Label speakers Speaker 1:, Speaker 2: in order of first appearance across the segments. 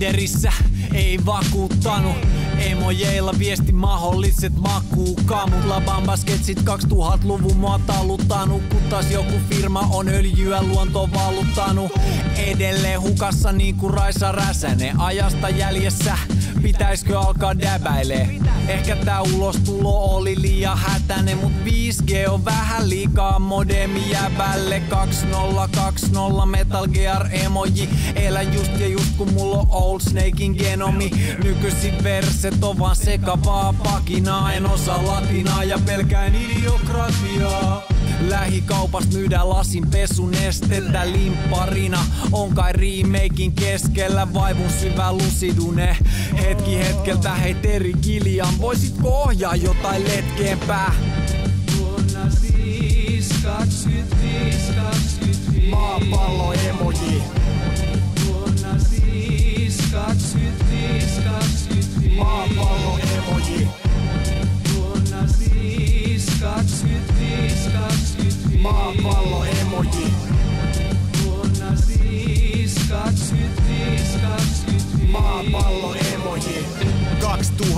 Speaker 1: verissä ei vakuuttanut. Emojeilla viesti mahdolliset makuukamut. Labamba sketsit 2000-luvun mua taluttanut Kun taas joku firma on öljyä luonto valuttanut Edelleen hukassa niinku Raisa Räsänen Ajasta jäljessä pitäiskö alkaa däbäilee? Ehkä tää ulostulo oli liian hätäinen, mut 5G on vähän liikaa. Modemi jäbälle 2020 Metal Gear emoji. Elä just ja just kun mulla on Old Snakein genomi. Nykyisin verset on vaan sekavaa pakinaa. En osaa latinaa ja pelkään idiokratiaa Lähikaupasta myydään lasin pesunestettä limpparina On kai remakein keskellä vaivun syvä lusidune Hetki hetkeltä hei Teri Gillian Voisitko ohjaa jotain letkeämpää?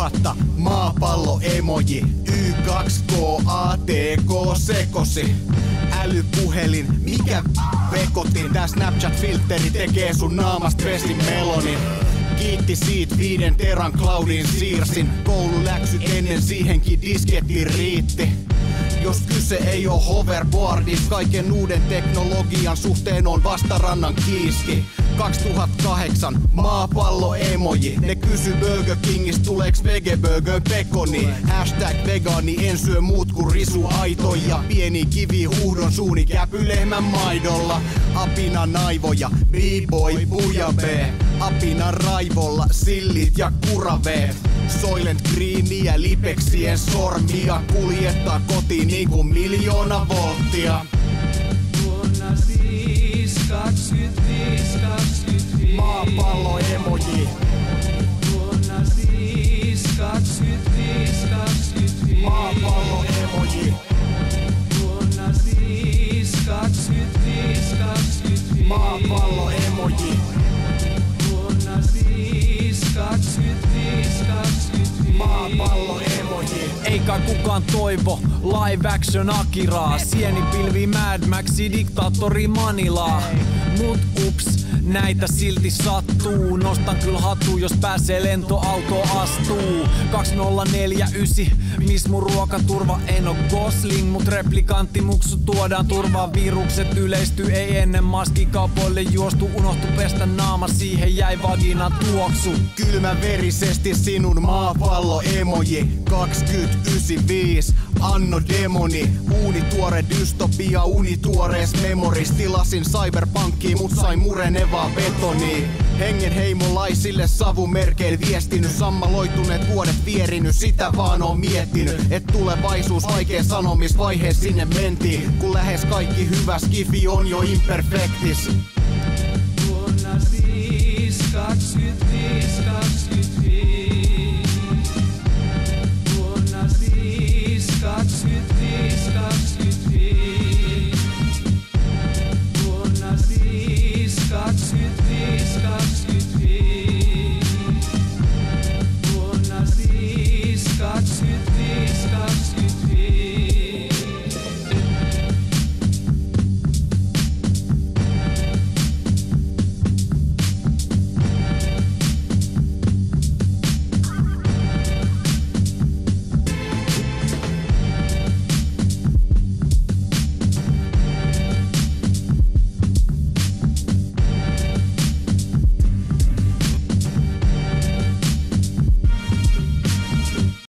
Speaker 2: 2000 maapallo emoji. Y2K ATK sekosi. Älypuhelin, mikä vekotin. Tää Snapchat-filteri tekee sun naamast vestin melonin. Kiitti siitä viiden teran cloudin siirsin. Koululäksyt ennen siihenkin disketti riitti jos kyse ei oo hoverboardista, kaiken uuden teknologian suhteen on vastarannan kiiski. 2008 maapallo emoji. Ne kysy Burger Kingistä tuleeks vege burger pekoni? Hashtag vegaani en syö muut kuin risu aitoja Pieni kivi huuhdon suuni käpylehmän maidolla. Apina naivoja, b-boy, bujabe Apina raivolla, sillit ja kuraveet Soylent Greenia, lipeksien sormia Kuljettaa kotiin niinku miljoona volttia
Speaker 3: Vuonna siis 25, 25.
Speaker 1: Eikä kukaan toivo live action Akiraa. Sieni pilvi Mad Maxi diktaattori Manilaa Mut ups, näitä silti sattuu. Nostan kyllä hattu, jos pääsee lentoauto astuu. 2049, miss mun ruokaturva? En oo Gosling Mut replikantti muksu tuodaan turvaa Virukset yleistyy, ei ennen maskikaupoille juostu. Unohtu pestä naama, siihen jäi vagina tuoksu.
Speaker 2: Kylmä verisesti sinun maapallo emoji 2095 Anno demoni Uuni tuore dystopia unituorees memoris Tilasin cyberpankkiin mut sain murenevaa betoni. Hengen heimolaisille savumerkein viestinyt. Sammaloituneet vuodet vierinyt Sitä vaan on miettinyt. Et tulevaisuus vaikea sanomisvaiheessa sinne mentiin Kun lähes kaikki hyvä skifi on jo imperfektis